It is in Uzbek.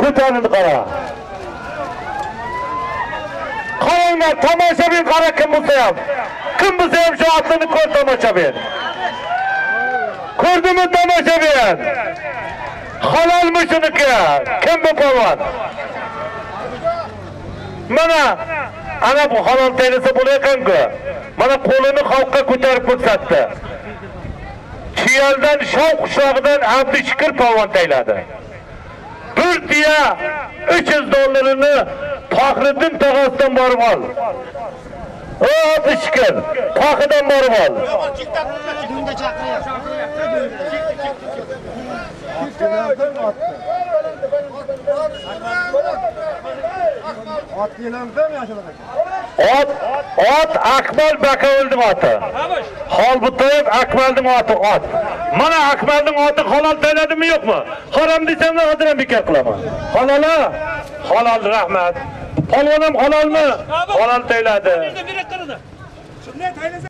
ko'tarildi qara. Qaranglar tomoshabin qara kim bo'lsa ham. Kim bo'lsa ham shu atlini ko'r tomoshabin ko'rdimi tomoshabin halolmi shuniki kim bu polvon? Mana ana bu halol teylasa bo'layotgan-ku. Mana qo'lini xalqqa ko'tarib ko'rsatdi Kiyelden, Şam kuşağından 64 pavon teyledi. Bir diye 300 dolarını Fahrettin Takas'tan barıp al. O 64, Fakı'dan barıp al. Dün de çakırıyor. Çakırıyor. Çakırıyor. Çakırıyor. Çakırıyor. Ot kelamizmi yashirin aka? Ot, ot Akmal Bakovulning oti. Holbutoyev Akmalning oti ot. Mana Akmalning oti halol tayladimi yo'qmi? Harom desam hozir ham bekor qilaman. Halol Halol rahmat. Polvon ham halolmi? Halol tayladi.